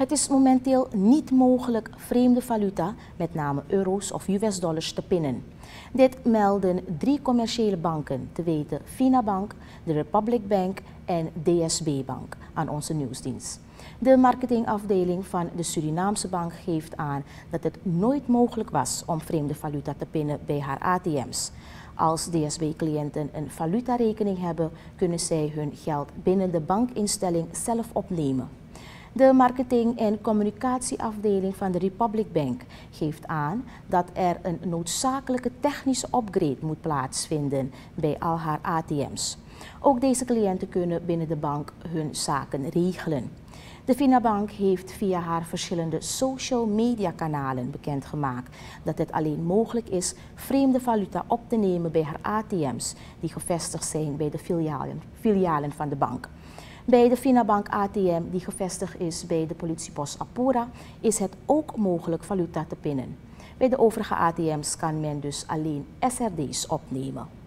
Het is momenteel niet mogelijk vreemde valuta, met name euro's of US-dollars, te pinnen. Dit melden drie commerciële banken, te weten Finabank, de Republic Bank en DSB Bank, aan onze nieuwsdienst. De marketingafdeling van de Surinaamse bank geeft aan dat het nooit mogelijk was om vreemde valuta te pinnen bij haar ATM's. Als DSB-cliënten een valutarekening hebben, kunnen zij hun geld binnen de bankinstelling zelf opnemen. De marketing- en communicatieafdeling van de Republic Bank geeft aan dat er een noodzakelijke technische upgrade moet plaatsvinden bij al haar ATM's. Ook deze cliënten kunnen binnen de bank hun zaken regelen. De Finabank heeft via haar verschillende social media kanalen bekendgemaakt dat het alleen mogelijk is vreemde valuta op te nemen bij haar ATM's die gevestigd zijn bij de filialen, filialen van de bank. Bij de Finabank ATM, die gevestigd is bij de politiepost Apura, is het ook mogelijk valuta te pinnen. Bij de overige ATM's kan men dus alleen SRD's opnemen.